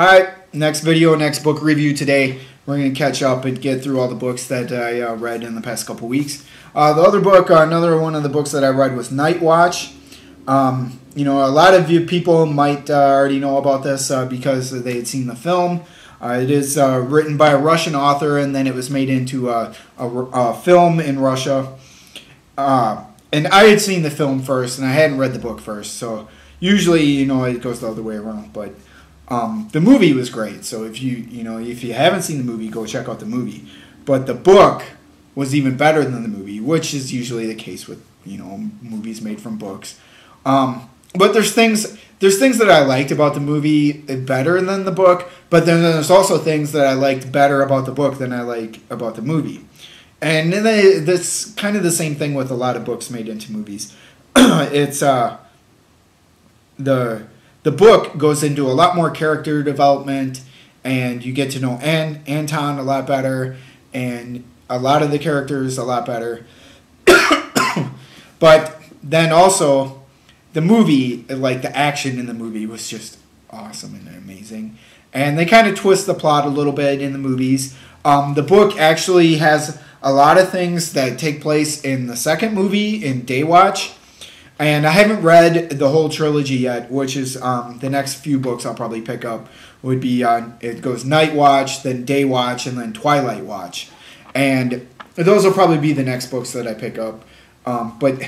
All right, next video, next book review today. We're going to catch up and get through all the books that I uh, read in the past couple weeks. Uh, the other book, uh, another one of the books that I read was Night Watch. Um, you know, a lot of you people might uh, already know about this uh, because they had seen the film. Uh, it is written by a Russian author, and then it was made into a, a, a film in Russia. and I had seen the film first, and I hadn't read the book first. So usually, you know, it goes the other way around. But um, the movie was great. So if you, you know, if you haven't seen the movie, go check out the movie. But the book was even better than the movie, which is usually the case with you know movies made from books. Um, but there's things there's things that I liked about the movie better than the book, but then there's also things that I liked better about the book than I like about the movie. And then that's kind of the same thing with a lot of books made into movies. it's uh, the the book goes into a lot more character development, and you get to know An- Anton a lot better, and a lot of the characters a lot better. but then also, the movie, like the action in the movie, was just awesome and amazing. And they kind of twist the plot a little bit in the movies. Um, the book actually has a lot of things that take place in the second movie in Daywatch. And I haven't read the whole trilogy yet, which is um, the next few books I'll probably pick up. Would be on it goes Night Watch, then Day Watch, and then Twilight Watch and those will probably be the next books that I pick up. Um, but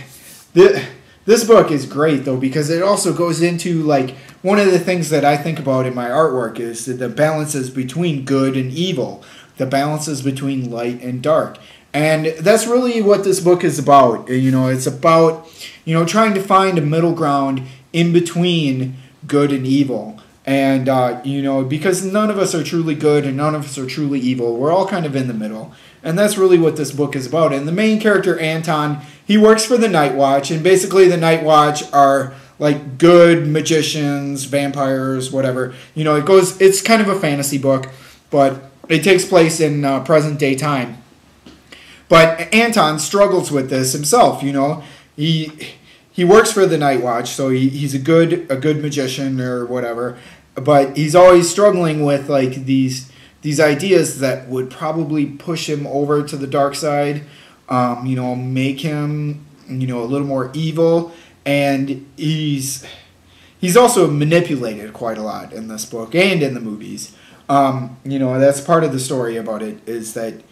the, this book is great though because it also goes into like one of the things that I think about in my artwork is the balances between good and evil, the balances between light and dark. And that's really what this book is about. You know, it's about, you know, trying to find a middle ground in between good and evil. And, uh, you know, because none of us are truly good and none of us are truly evil, we're all kind of in the middle. And that's really what this book is about. And the main character, Anton, he works for the Night Watch. And basically, the Night Watch are like good magicians, vampires, whatever. You know, it goes, it's kind of a fantasy book, but it takes place in uh, present day time. But Anton struggles with this himself, you know. He he works for the Night Watch, so he, he's a good a good magician or whatever. But he's always struggling with like these these ideas that would probably push him over to the dark side, um, you know, make him, you know, a little more evil. And he's he's also manipulated quite a lot in this book and in the movies. Um, you know, that's part of the story about it is that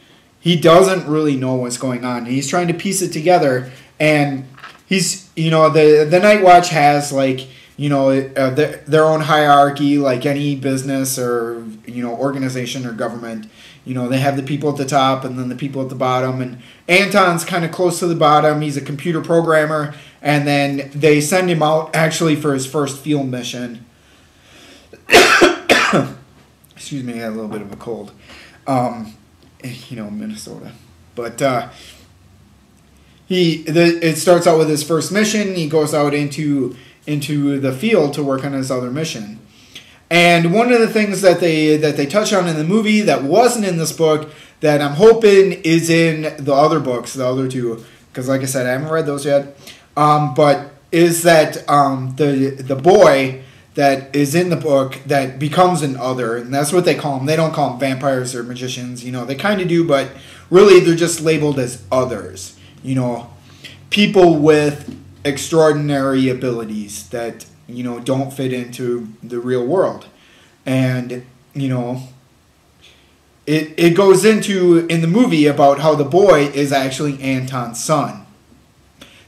he doesn't really know what's going on. He's trying to piece it together, and he's you know the the Night Watch has like you know uh, their, their own hierarchy like any business or you know organization or government. You know they have the people at the top and then the people at the bottom. And anton's kind of close to the bottom. He's a computer programmer. And then they send him out actually for his first field mission. Excuse me i had a little bit of a cold. Um, you know minnesota. But uh, he the, it starts out with his first mission he goes out into into the field to work on his other mission. And one of the things that they that they touch on in the movie that wasn't in this book that I'm hoping is in the other books, the other two, because like I said, I haven't read those yet. Um, but is that um, the the boy that is in the book that becomes an other, and that's what they call them. They don't call them vampires or magicians, you know. They kind of do, but really they're just labeled as others. You know, people with extraordinary abilities that you know don't fit into the real world. And you know it it goes into in the movie about how the boy is actually Anton's son.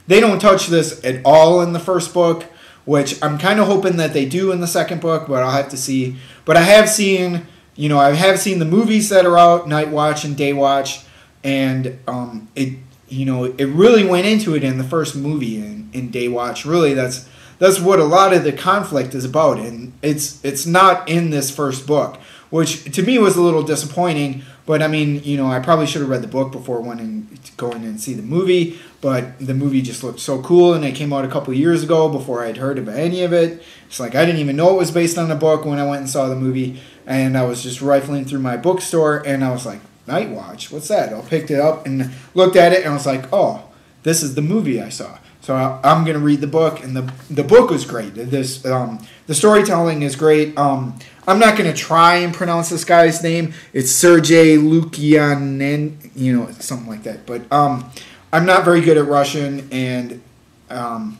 They don't touch this at all in the first book which I'm kind of hoping that they do in the second book but I'll have to see. But I have seen you know I have seen the movies that are out Night Watch and Day Watch and um, it you know, it really went into it in the first movie in, in Day Watch. Really, that's that's what a lot of the conflict is about, and it's it's not in this first book, which to me was a little disappointing. But I mean, you know, I probably should have read the book before going and going and see the movie. But the movie just looked so cool, and it came out a couple years ago before I'd heard of any of it. It's like I didn't even know it was based on a book when I went and saw the movie, and I was just rifling through my bookstore, and I was like, Night Watch. What's that? I picked it up and looked at it, and I was like, oh, this is the movie I saw. So I, am gonna read the book, and the the book was great. This um, the storytelling is great. Um, I'm not going to try and pronounce this guy's name. It's Sergei Lukianen, you know, something like that. But um, I'm not very good at Russian, and um,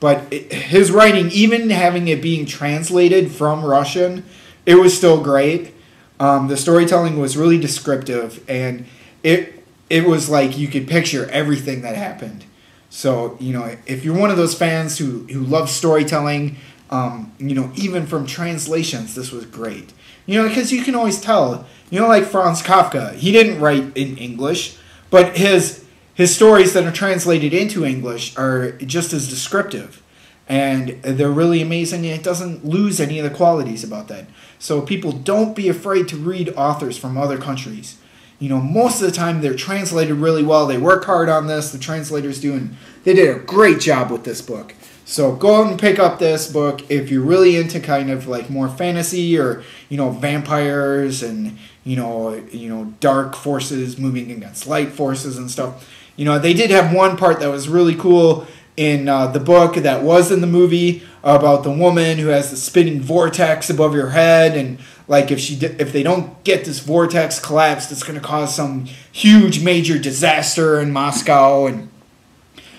but it, his writing, even having it being translated from Russian, it was still great. Um, the storytelling was really descriptive, and it it was like you could picture everything that happened. So you know, if you're one of those fans who who love storytelling, um, you know, even from translations, this was great. You know, because you can always tell. You know, like Franz Kafka, he didn't write in English, but his his stories that are translated into English are just as descriptive, and they're really amazing. And it doesn't lose any of the qualities about that. So people don't be afraid to read authors from other countries you know, most of the time they're translated really well. They work hard on this. The translators do, and they did a great job with this book. So go out and pick up this book if you're really into kind of like more fantasy or you know vampires and you know you know dark forces moving against light forces and stuff. You know they did have one part that was really cool in uh, the book that was in the movie about the woman who has the spinning vortex above your head and like if she if they don't get this vortex collapsed it's going to cause some huge major disaster in Moscow and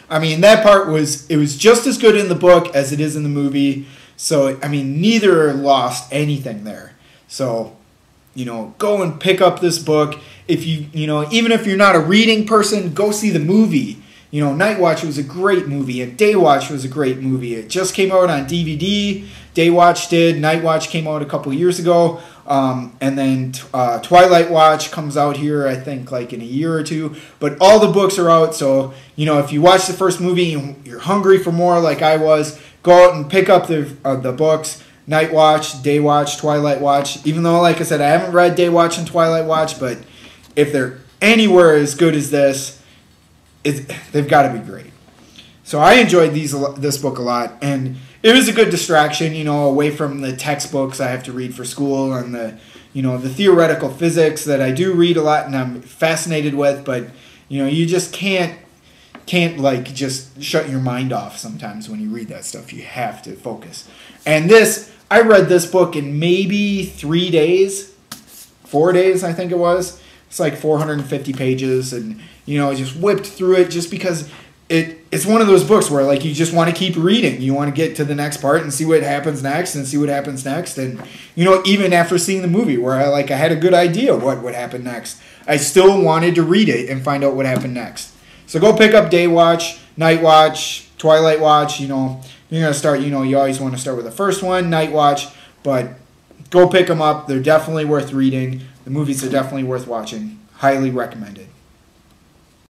I mean that part was it was just as good in the book as it is in the movie. So I mean neither lost anything there. So you know go and pick up this book. If you you know even if you're not a reading person go see the movie you know, Night Watch was a great movie, and Day Watch was a great movie. It just came out on DVD. Day Watch did. Night Watch came out a couple years ago. Um, and then uh, Twilight Watch comes out here, I think, like in a year or two. But all the books are out, so you know if you watch the first movie and you're hungry for more, like I was, go out and pick up the uh, the books. Night Watch, Day Watch, Twilight Watch. Even though, like I said, I haven't read Day Watch and Twilight Watch, but if they're anywhere as good as this, they've got to be great. So I enjoyed these this book a lot, and it was a good distraction, you know, away from the textbooks I have to read for school and the you know the theoretical physics that I do read a lot and I'm fascinated with, but you know you just can't can't like just shut your mind off sometimes when you read that stuff. You have to focus. And this I read this book in maybe three days, four days I think it was. It's like 450 pages and you know, I just whipped through it just because it it's one of those books where like you just want to keep reading. You want to get to the next part and see what happens next and see what happens next. And you know, even after seeing the movie where I like I had a good idea what would happen next, I still wanted to read it and find out what happened next. So go pick up Day Watch, Night Watch, Twilight Watch. You know, you're gonna start. You know, you always want to start with the first one, Night Watch, but go pick them up. They're definitely worth reading. The movies are definitely worth watching. Highly recommended.